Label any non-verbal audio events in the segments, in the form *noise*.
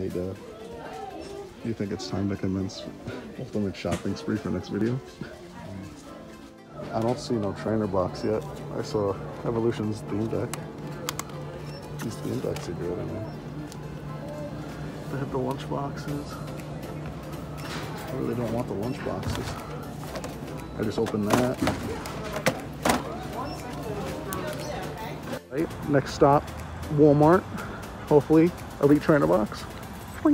Hey, Dad. You think it's time to commence ultimate shopping spree for next video? I don't see no trainer box yet. I saw Evolution's theme deck. These theme decks are good, I mean. They have the lunch boxes. I really don't want the lunch boxes. I just opened that. Right, next stop, Walmart. Hopefully, Elite Trainer box. Hey,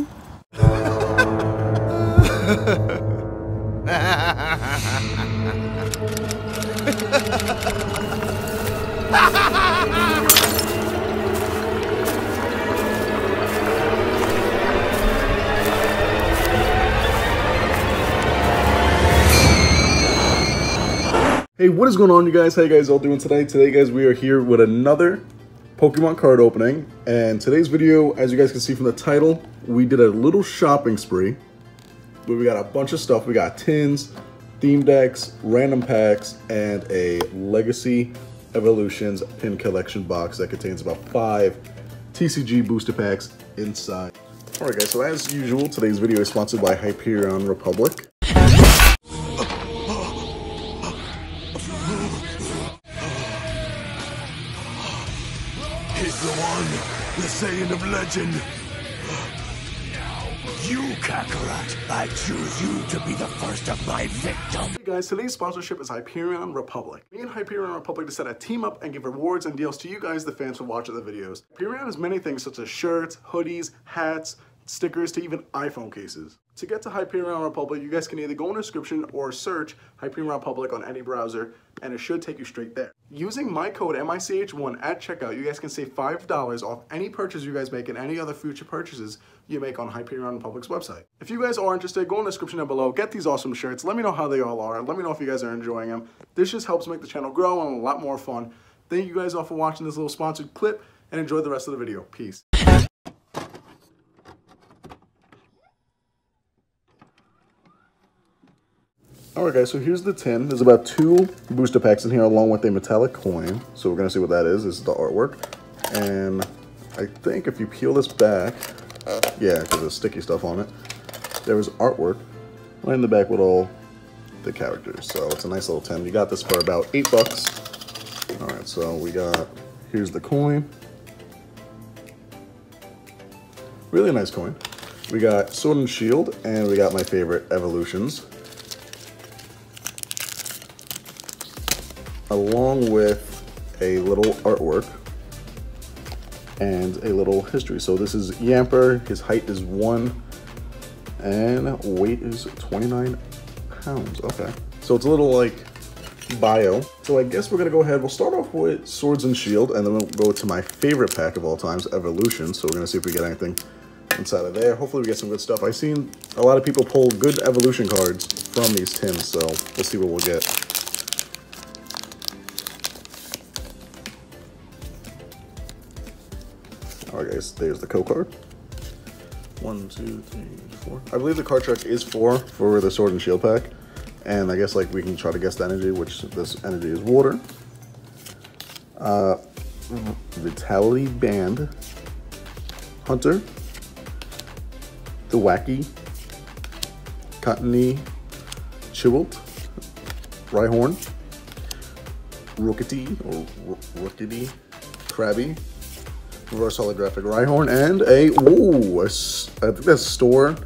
what is going on, you guys? How you guys all doing today? Today, guys, we are here with another Pokemon card opening. And today's video, as you guys can see from the title, we did a little shopping spree. Where we got a bunch of stuff. We got tins, theme decks, random packs, and a Legacy Evolutions pin collection box that contains about five TCG booster packs inside. Alright guys, so as usual, today's video is sponsored by Hyperion Republic. Saiyan of legend. You, Kakarot, I choose you to be the first of my victims. Hey guys, today's sponsorship is Hyperion Republic. Me and Hyperion Republic decided to team up and give rewards and deals to you guys, the fans, for watching the videos. Hyperion has many things such as shirts, hoodies, hats, stickers, to even iPhone cases. To get to Hyperion Republic, you guys can either go in the description or search Hyperion Republic on any browser, and it should take you straight there. Using my code MICH1 at checkout, you guys can save $5 off any purchase you guys make and any other future purchases you make on Hyperion Republic's website. If you guys are interested, go in the description down below, get these awesome shirts, let me know how they all are, let me know if you guys are enjoying them. This just helps make the channel grow and a lot more fun. Thank you guys all for watching this little sponsored clip, and enjoy the rest of the video. Peace. Alright guys, so here's the tin. There's about two booster packs in here along with a metallic coin. So we're gonna see what that is. This is the artwork. And I think if you peel this back, yeah, because there's sticky stuff on it, there is artwork right in the back with all the characters. So it's a nice little tin. You got this for about eight bucks. Alright, so we got, here's the coin. Really nice coin. We got Sword and Shield, and we got my favorite Evolutions. Along with a little artwork and a little history. So this is Yamper, his height is one and weight is 29 pounds. Okay. So it's a little like bio. So I guess we're gonna go ahead. We'll start off with Swords and Shield and then we'll go to my favorite pack of all times, Evolution. So we're gonna see if we get anything inside of there. Hopefully we get some good stuff. I've seen a lot of people pull good Evolution cards from these tins, so we'll see what we'll get. Alright guys, there's the code card. One, two, three, four. I believe the card trick is four for the Sword and Shield pack. And I guess like we can try to guess the energy, which this energy is water. Uh, Vitality Band. Hunter. The Wacky. Cottonee. Chiwalt. Rhyhorn. Rookity or Rookity. Krabby reverse holographic Rhyhorn, and a, ooh, a, I think that's Store,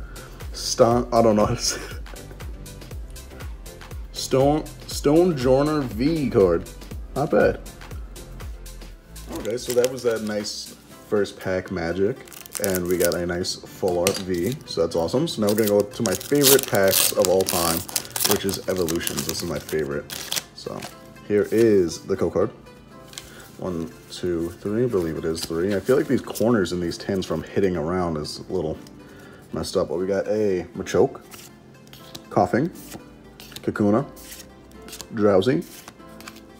Stone, I don't know it. Stone, Stonjourner V card. Not bad. Okay, so that was that nice first pack magic. And we got a nice full art V, so that's awesome. So now we're gonna go to my favorite packs of all time, which is Evolutions. This is my favorite. So here is the code card. One, two, three. I believe it is three. I feel like these corners in these tins from hitting around is a little messed up. But we got a Machoke, Koffing, Kakuna, Drowzee,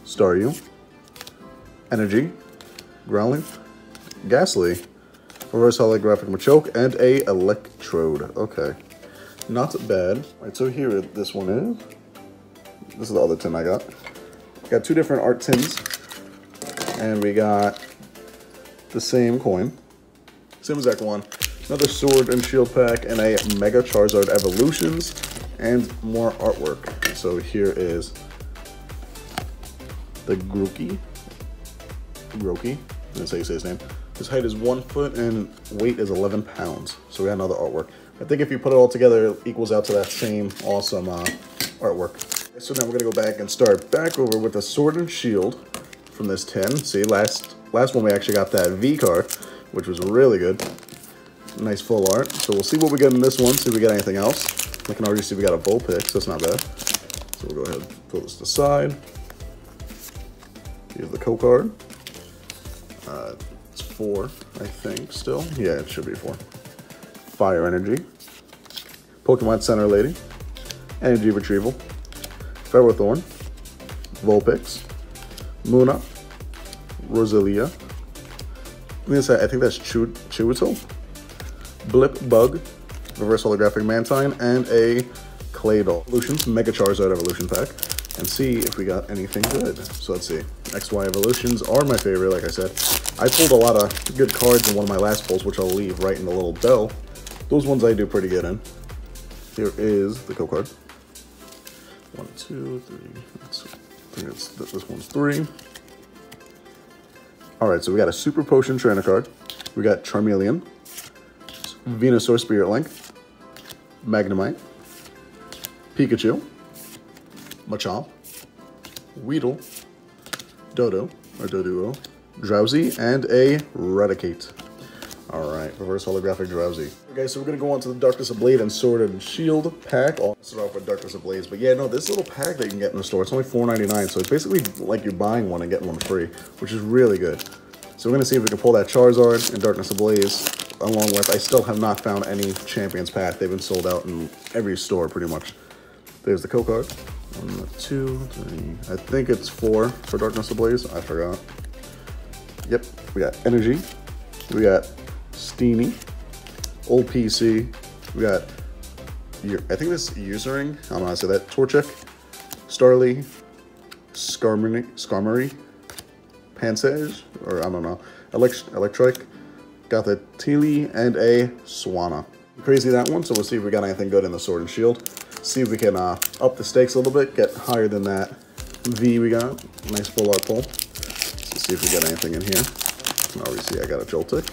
Staryu, Energy, Growling, Gastly, Reverse Holographic Machoke, and a Electrode. Okay, not bad. All right, so here this one is. This is the other tin I got. Got two different art tins and we got the same coin, same exact one. another Sword and Shield pack, and a Mega Charizard Evolutions, and more artwork. So here is the Grookey. Grookey, that's how you say his name. His height is one foot and weight is 11 pounds. So we got another artwork. I think if you put it all together, it equals out to that same awesome uh, artwork. So now we're gonna go back and start back over with the Sword and Shield from this 10. See, last last one we actually got that V card, which was really good. Nice full art. So we'll see what we get in this one, see if we get anything else. I can already see we got a Vulpix, so that's not bad. So we'll go ahead and pull this aside. Here's the code card. Uh, it's four, I think, still. Yeah, it should be four. Fire Energy. Pokemon Center Lady. Energy Retrieval. Ferrothorn. Vulpix. Munna. Roselia. I think that's Chew Chiwetel. Blipbug. Reverse Holographic Mantine. And a Claydol. Evolutions Mega Charizard Evolution Pack. And see if we got anything good. So let's see. XY Evolutions are my favorite, like I said. I pulled a lot of good cards in one of my last pulls, which I'll leave right in the little bell. Those ones I do pretty good in. Here is the code card. One, two, three. I think this one's three. All right, so we got a Super Potion Trainer card. We got Charmeleon, Venusaur Spirit Link, Magnemite, Pikachu, Machamp, Weedle, Dodo, or Doduo, Drowzee, and a Raticate. All right, reverse holographic Drowzee. Okay, so we're gonna go on to the Darkness Ablaze and Sword and Shield pack. Oh, I'll start off with Darkness Ablaze, but yeah, no, this little pack that you can get in the store, it's only $4.99, so it's basically like you're buying one and getting one free, which is really good. So we're gonna see if we can pull that Charizard and Darkness Ablaze, along with, I still have not found any Champions pack. They've been sold out in every store pretty much. There's the code card. One, two, three, I think it's four for Darkness Ablaze. I forgot. Yep, we got Energy, we got Steenee, Old PC, we got, I think this Usering, I don't know how to say that, Torchic, Starly, Skarmory, Skarmory, Pansage, or I don't know, Elect Electric, got the Teely, and a Swanna. Crazy that one, so we'll see if we got anything good in the Sword and Shield. See if we can uh, up the stakes a little bit, get higher than that V we got. Nice full art pull. Let's see if we got anything in here. Obviously, I got a Joltik.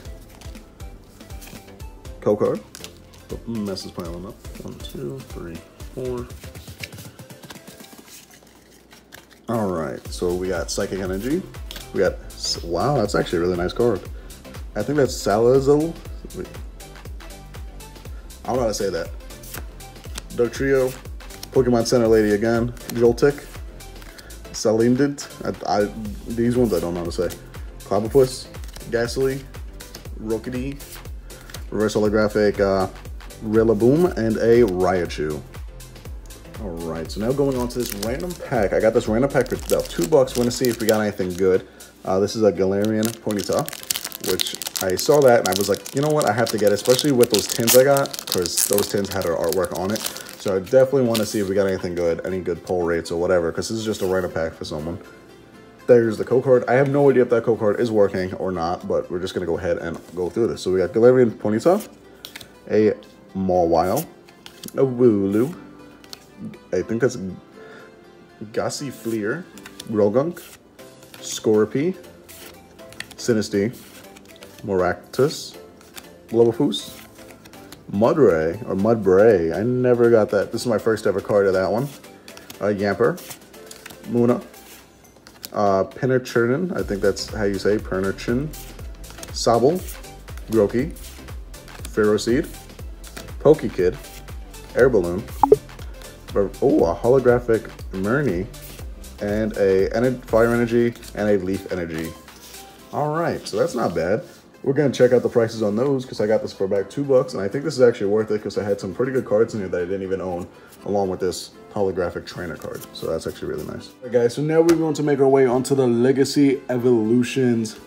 Card. Oh, mess is piling up. One, two, three, four. All right, so we got Psychic Energy. We got, wow, that's actually a really nice card. I think that's Salazzle. Wait. I don't know how to say that. Dark Trio, Pokemon Center Lady again, Joltik, Salimdid. I, I, these ones I don't know how to say. Clobbopus, Gastly, Rookity, Reverse Holographic uh, Rillaboom, and a Raichu. All right, so now going on to this random pack. I got this random pack for about two bucks. We're gonna see if we got anything good. Uh, this is a Galarian Ponyta, which I saw that and I was like, you know what, I have to get it, especially with those tins I got, because those tins had our artwork on it. So I definitely want to see if we got anything good, any good pull rates or whatever, because this is just a random pack for someone. There's the code card. I have no idea if that code card is working or not, but we're just going to go ahead and go through this. So we got Galarian Ponyta, a Mawile, a Wooloo, I think that's Gossifleur, Grogunk, Scorpy, Sinistea, Maractus, Globofus, Mudray, or Mudbray. I never got that. This is my first ever card of that one. Uh, Yamper, Munna, uh, Penetrinin, I think that's how you say Penetrinin, Sobble, Grookey, Ferroseed, Pokekid, Air Balloon, oh, a holographic Murny, and a Fire Energy, and a Leaf Energy. All right, so that's not bad. We're gonna check out the prices on those because I got this for about two bucks, and I think this is actually worth it because I had some pretty good cards in here that I didn't even own, along with this holographic trainer card. So that's actually really nice. All right, guys, so now we're going to make our way onto the Legacy Evolutions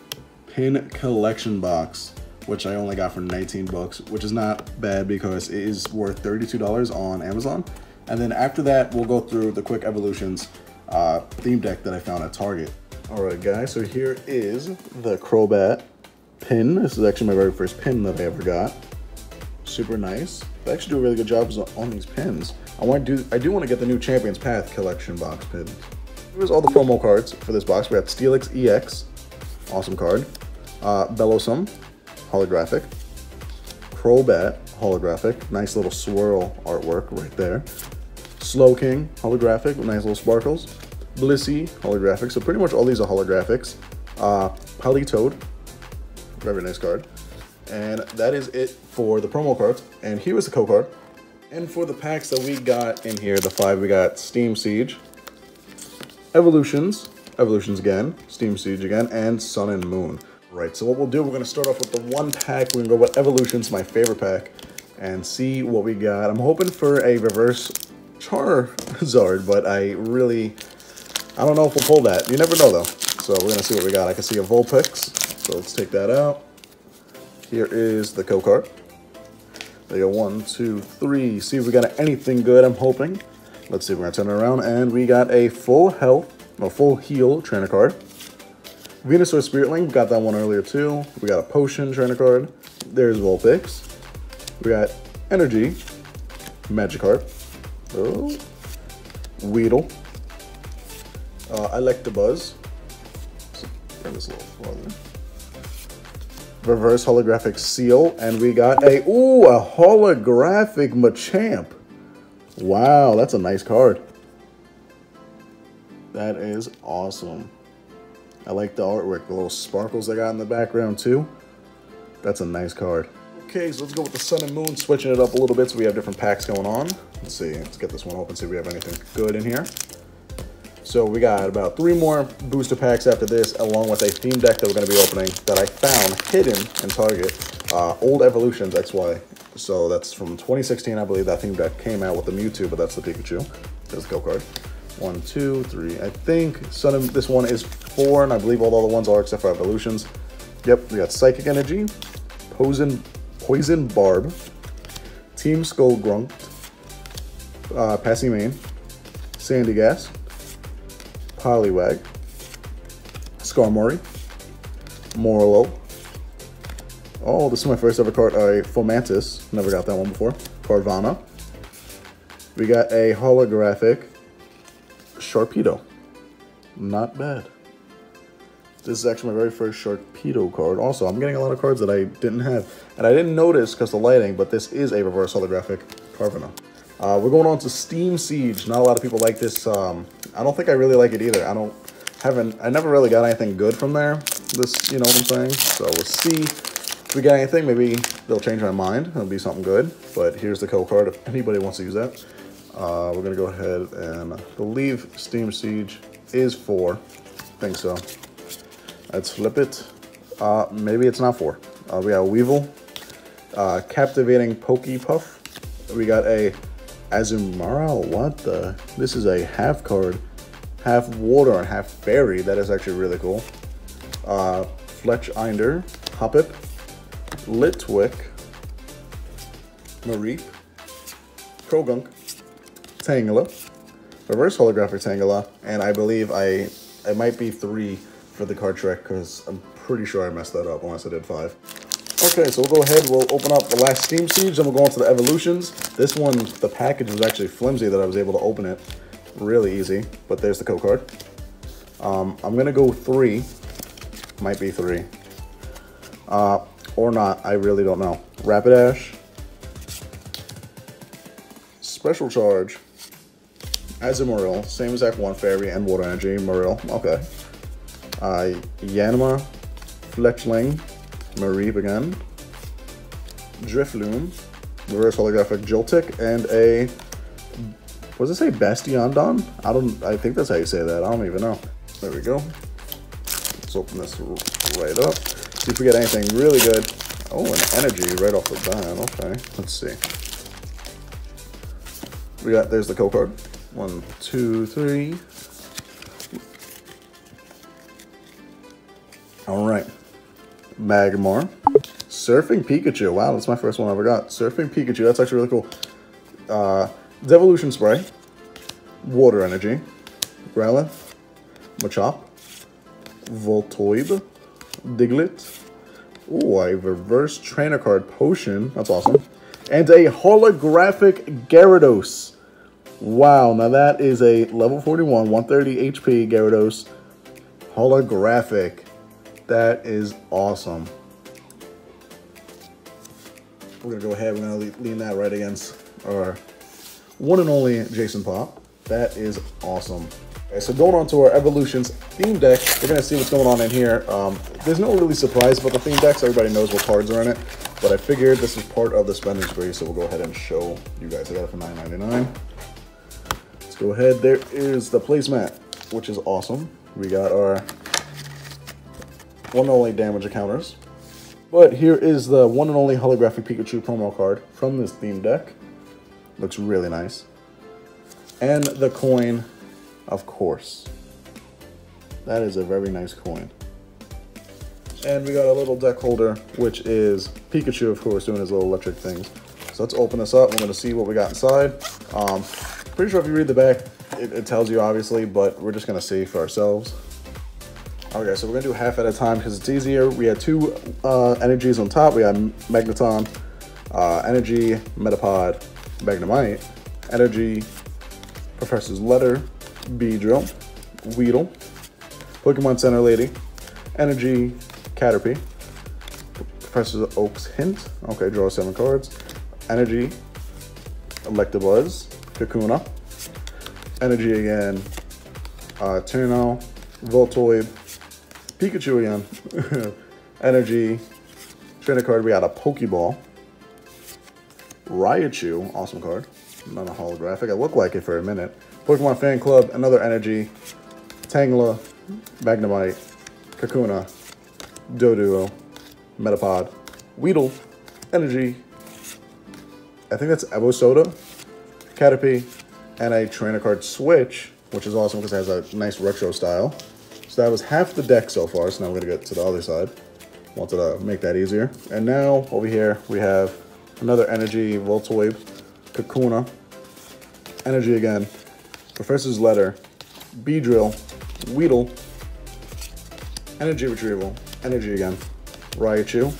pin collection box, which I only got for 19 bucks, which is not bad because it is worth $32 on Amazon. And then after that, we'll go through the quick evolutions uh, theme deck that I found at Target. All right, guys, so here is the Crobat pin. This is actually my very first pin that I ever got. super nice. They actually do a really good job on these pins. I want to do, I do want to get the new Champions Path collection box pins. Here's all the promo cards for this box. We got Steelix EX, awesome card. Uh, holographic. Crobat, holographic. Nice little swirl artwork right there. Slowking, holographic with nice little sparkles. Blissey, holographic. So pretty much all these are holographics. Uh, Politoed, very nice card. And that is it for the promo cards. And here is the code card. And for the packs that we got in here, the five, we got Steam Siege, Evolutions, Evolutions again, Steam Siege again, and Sun and Moon. Right, so what we'll do, we're going to start off with the one pack. We're going to go with Evolutions, my favorite pack, and see what we got. I'm hoping for a reverse Charizard, *laughs* but I really, I don't know if we'll pull that. You never know, though. So we're going to see what we got. I can see a Vulpix, so let's take that out. Here is the code card. There you go, one, two, three. See if we got anything good, I'm hoping. Let's see we're to turn it around. And we got a full health, a full heal trainer card. Venusaur Spirit Link, we got that one earlier too. We got a Potion trainer card. There's Vulpix. We got Energy, Magikarp. Oh. Weedle. Uh, Electabuzz. Bring this a little farther. Reverse holographic Seel, and we got a ooh a holographic Machamp. Wow, that's a nice card. That is awesome. I like the artwork, the little sparkles they got in the background too. That's a nice card. Okay, so let's go with the Sun and Moon, switching it up a little bit so we have different packs going on. Let's see, let's get this one open, see if we have anything good in here. So we got about three more booster packs after this, along with a theme deck that we're going to be opening that I found hidden in Target. Uh, Old Evolutions XY. So that's from 2016, I believe that theme deck came out with the Mewtwo, but that's the Pikachu. There's the go card. One, two, three. I think Sun and, this one is four, and I believe all the other ones are except for evolutions. Yep, we got Psychic Energy, Poison, Poison Barb, Team Skull Grunt, uh, Passimian, Sandygast, Poliwag, Skarmory, Morlo. Oh, this is my first ever card, uh, Fomantis. Never got that one before. Carvanha. We got a holographic Sharpedo. Not bad. This is actually my very first Sharpedo card. Also, I'm getting a lot of cards that I didn't have. And I didn't notice because the lighting, but this is a reverse holographic Carvanha. Uh, we're going on to Steam Siege. Not a lot of people like this. Um, I don't think I really like it either. I don't, haven't, I never really got anything good from there. This, you know what I'm saying? So we'll see if we get anything. Maybe they'll change my mind. It'll be something good. But here's the code card if anybody wants to use that. Uh, we're gonna go ahead and believe Steam Siege is four. I think so. Let's flip it. Uh, maybe it's not four. Uh, we got a Weevil, uh, Captivating Pokepuff. We got a Azumarill. What the? This is a half card, half water and half fairy. That is actually really cool. Uh, Fletchinder, Hoppip, Litwick, Mareep, Croagunk, Tangela, reverse holographic Tangela, and I believe I it might be three for the card trick because I'm pretty sure I messed that up unless I did five. Okay, so we'll go ahead, we'll open up the last Steam Siege, then we'll go on to the Evolutions. This one, the package was actually flimsy that I was able to open it really easy, but there's the code card. Um, I'm gonna go three, might be three, uh, or not, I really don't know. Rapidash, Special Charge, Azumarill, same exact one, Fairy and Water Energy, Marill, okay. Uh, Yanma, Fletchling, Mareep again, Drifloon, Reverse Holographic Joltik, and a, does it say, Bastiodon? I don't, I think that's how you say that, I don't even know. There we go. Let's open this right up. See if we get anything really good. Oh, an energy right off the bat, okay. Let's see. We got, there's the code card. One, two, three. All right. Magmar. Surfing Pikachu. Wow, that's my first one I ever got. Surfing Pikachu. That's actually really cool. Uh, Devolution Spray. Water Energy. Growlithe. Machop. Voltoid. Diglett. Ooh, a reverse trainer card potion. That's awesome. And a holographic Gyarados. Wow, now that is a level 41, 130 HP Gyarados holographic. That is awesome. We're gonna go ahead, we're gonna lean that right against our one and only Jason Pop. That is awesome. Okay, so going on to our Evolutions theme deck, we're gonna see what's going on in here. Um, there's no really surprise about the theme decks. Everybody knows what cards are in it, but I figured this is part of the spending spree, so we'll go ahead and show you guys. I got it for $9.99 go ahead. There is the placemat, which is awesome. We got our one and only damage encounters. But here is the one and only holographic Pikachu promo card from this theme deck. Looks really nice. And the coin, of course. That is a very nice coin. And we got a little deck holder, which is Pikachu, of course, doing his little electric things. So let's open this up. We're going to see what we got inside. Um, Pretty sure if you read the back, it, it tells you obviously, but we're just gonna see for ourselves. Okay, so we're gonna do half at a time because it's easier. We had two uh, energies on top. We have Magneton, uh, Energy, Metapod, Magnemite, Energy, Professor's Letter, Beedrill, Weedle, Pokemon Center Lady, Energy, Caterpie, Professor Oak's Hint. Okay, draw seven cards. Energy, Electabuzz, Kakuna, Energy again, uh, Tuno, Voltoid, Pikachu again, *laughs* Energy, trainer card, we got a Pokeball, Raichu, awesome card, not a holographic, I look like it for a minute, Pokemon Fan Club, another Energy, Tangela, Magnemite, Kakuna, Doduo, Metapod, Weedle, Energy, I think that's Evosoda, Caterpie, and a trainer card switch, which is awesome because it has a nice retro style. So that was half the deck so far, so now we're gonna get to the other side. Wanted to make that easier. And now over here we have another Energy Voltoid, Kakuna, Energy again, Professor's Letter, Beedrill, Weedle, Energy Retrieval, Energy again, Raichu,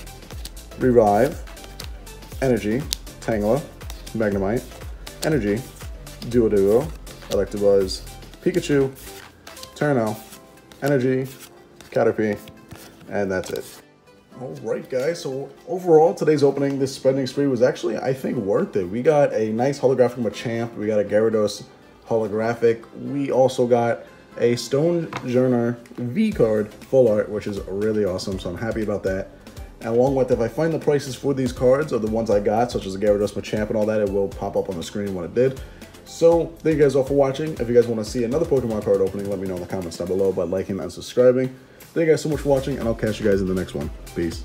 Revive, Energy, Tangela, Magnemite, Energy, Duoduo, Electabuzz, Pikachu, Turno, Energy, Caterpie, and that's it. Alright guys, so overall today's opening, this spending spree was actually, I think, worth it. We got a nice holographic Machamp, we got a Gyarados holographic, we also got a Stone Stonjourner V card full art, which is really awesome, so I'm happy about that. And along with, if I find the prices for these cards, or the ones I got, such as the Gyarados Machamp and all that, it will pop up on the screen when it did. So, thank you guys all for watching. If you guys want to see another Pokemon card opening, let me know in the comments down below by liking and subscribing. Thank you guys so much for watching, and I'll catch you guys in the next one. Peace.